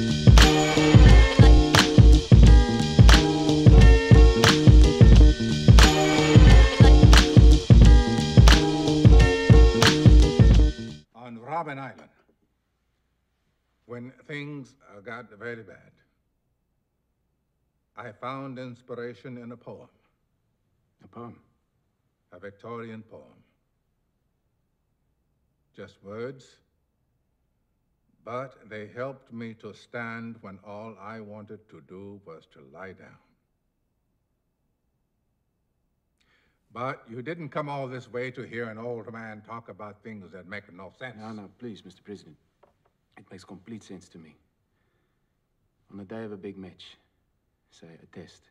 On Robben Island, when things got very bad, I found inspiration in a poem. A poem? A Victorian poem. Just words, but they helped me to stand when all I wanted to do was to lie down. But you didn't come all this way to hear an old man talk about things that make no sense. No, no, please, Mr. President. It makes complete sense to me. On the day of a big match, say a test,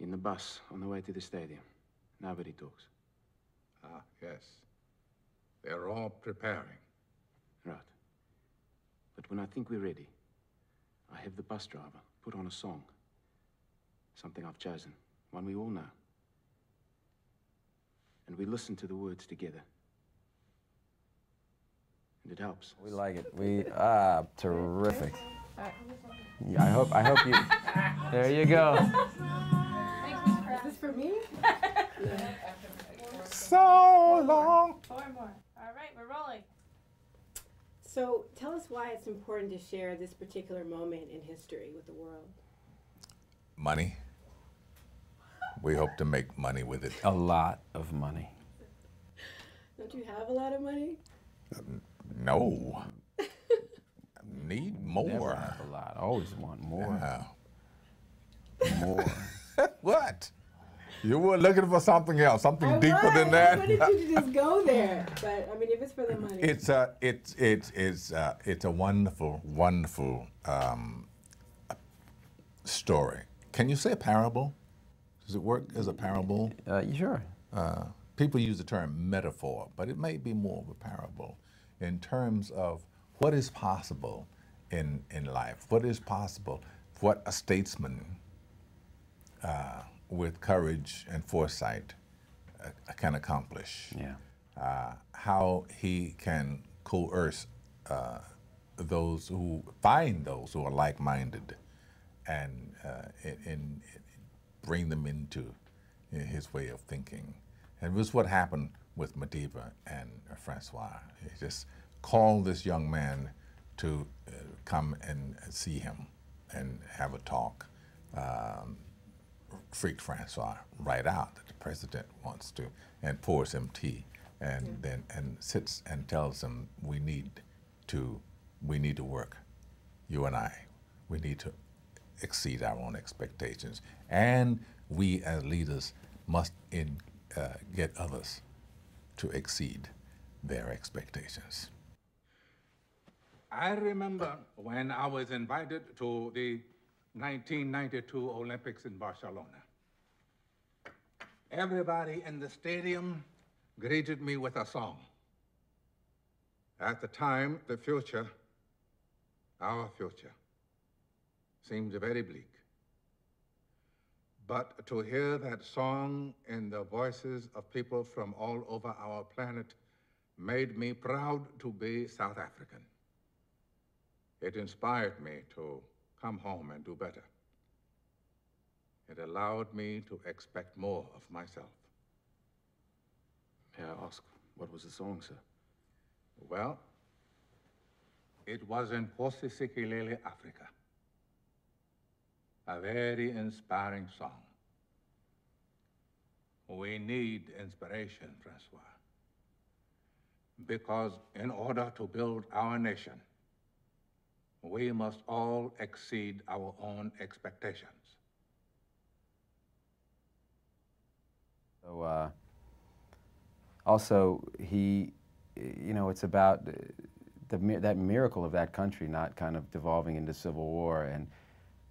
in the bus on the way to the stadium, nobody talks. Ah, yes. They're all preparing. Right. But when I think we're ready, I have the bus driver put on a song. Something I've chosen, one we all know. And we listen to the words together. And it helps. We like it. We ah terrific. Yeah, I hope I hope you. There you go. Is this for me? So long. Four more. All right, we're rolling. So tell us why it's important to share this particular moment in history with the world. Money. We hope to make money with it. A lot of money. Don't you have a lot of money? Uh, no. Need more. Never more. have a lot. Always want more. Yeah. More. What? You were looking for something else, something I deeper was. than I that. wanted you to just go there, but I mean, if it's for the money. It's a it's it's it's uh, it's a wonderful wonderful um, story. Can you say a parable? Does it work as a parable? Uh, sure. Uh, people use the term metaphor, but it may be more of a parable in terms of what is possible in in life. What is possible? What a statesman uh, with courage and foresight uh, can accomplish Yeah. uh, how he can coerce uh, those who find those who are like-minded and uh, in, in, bring them into his way of thinking. And it was what happened with Madiba and Francois. He just called this young man to uh, come and see him and have a talk. Um, freaked Francois right out that the president wants to, and pours him tea, and then and sits and tells him we need to we need to work, you and I, we need to exceed our own expectations, and we as leaders must in, uh, get others to exceed their expectations. I remember when I was invited to the 1992 Olympics in Barcelona. Everybody in the stadium greeted me with a song. At the time, the future, our future, seemed very bleak. But to hear that song in the voices of people from all over our planet made me proud to be South African. It inspired me to come home and do better. It allowed me to expect more of myself. May I ask, what was the song, sir? Well, it was Nkosi Sikelel' iAfrika. A very inspiring song. We need inspiration, Francois. Because in order to build our nation, we must all exceed our own expectations. So uh, also he, you know, it's about the, that miracle of that country not kind of devolving into civil war and.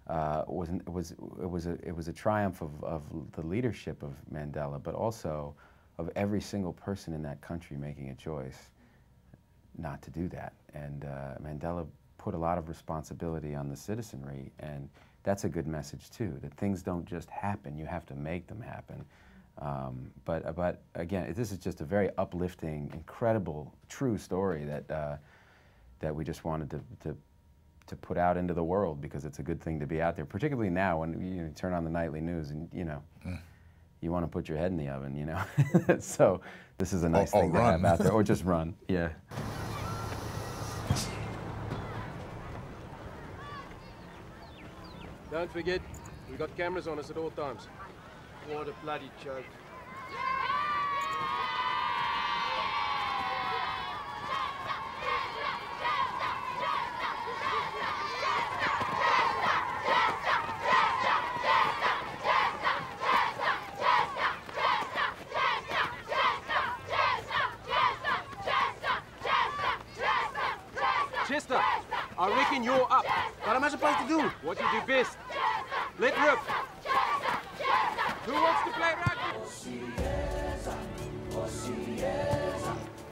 Uh, was it was it was a it was a triumph of, of the leadership of Mandela, but also of every single person in that country making a choice not to do that. And uh, Mandela put a lot of responsibility on the citizenry, and that's a good message too. That things don't just happen; you have to make them happen. Um, but but again, this is just a very uplifting, incredible, true story that uh, that we just wanted to, to to put out into the world because it's a good thing to be out there, particularly now when you, know, turn on the nightly news and you know Mm. you want to put your head in the oven, you know. so this is a nice or thing to have out there, or just run. Yeah. Don't forget, we got cameras on us at all times. What a bloody joke. Chester, I reckon you're up. What am I supposed to do? What do you do best. Let rip. Who wants to play rugby?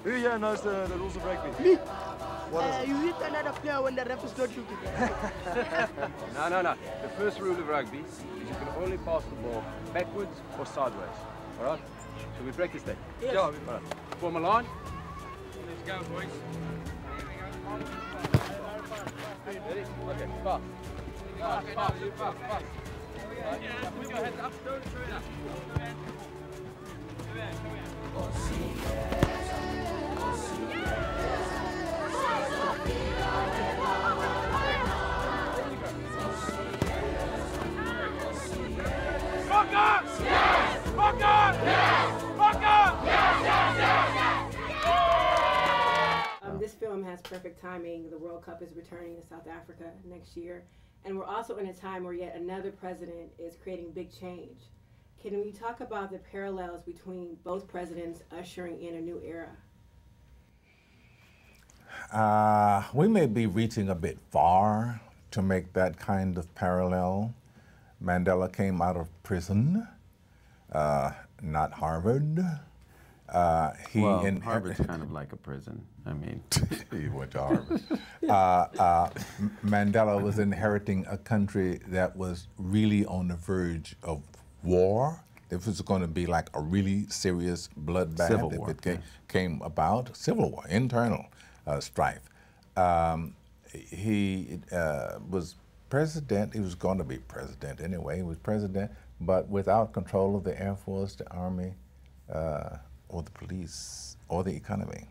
Who here knows the, the rules of rugby? Me. What is Uh, you hit another player when the ref is not looking. No, no, no. The first rule of rugby is you can only pass the ball backwards or sideways. All right? Shall we practice that? Yes. Yeah. All right. Form a line. Let's go, boys. Ready? Okay. Fast, fast, fast, fast. Yeah, put your hands up. Don't throw it up. Um, has perfect timing. The World Cup is returning to South Africa next year. And we're also in a time where yet another president is creating big change. Can we talk about the parallels between both presidents ushering in a new era? Uh, we may be reaching a bit far to make that kind of parallel. Mandela came out of prison, uh, not Harvard. Uh, he Well, in- Harvard's kind of like a prison. I mean, he went to Harvard. uh, uh, Mandela was inheriting a country that was really on the verge of war. If it was going to be like a really serious bloodbath, Civil if war, it came, yes. came about, civil war, internal uh, strife. Um, he uh, was president. He was going to be president anyway. He was president, but without control of the Air Force, the Army, uh, or the police, or the economy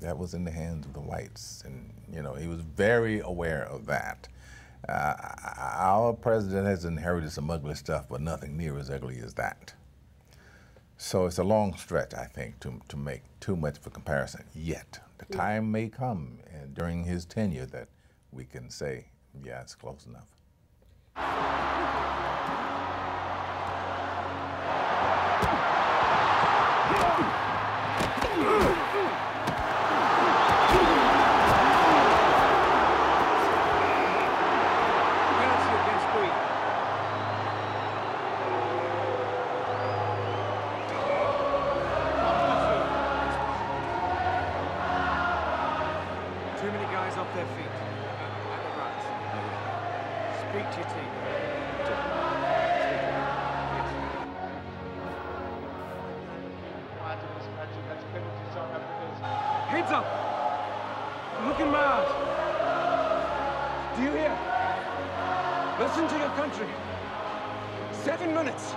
that was in the hands of the whites, and you know he was very aware of that. Uh, our president has inherited some ugly stuff, but nothing near as ugly as that. So it's a long stretch, I think, to to make too much of a comparison. Yet the time may come and during his tenure that we can say, yeah, it's close enough. Heads up! Look in my eyes. Do you hear? Listen to your country. Seven minutes.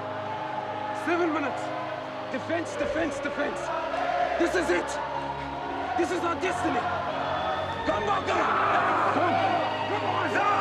Seven minutes. Defense, defense, defense. This is it. This is our destiny. Come, Bokke! Come!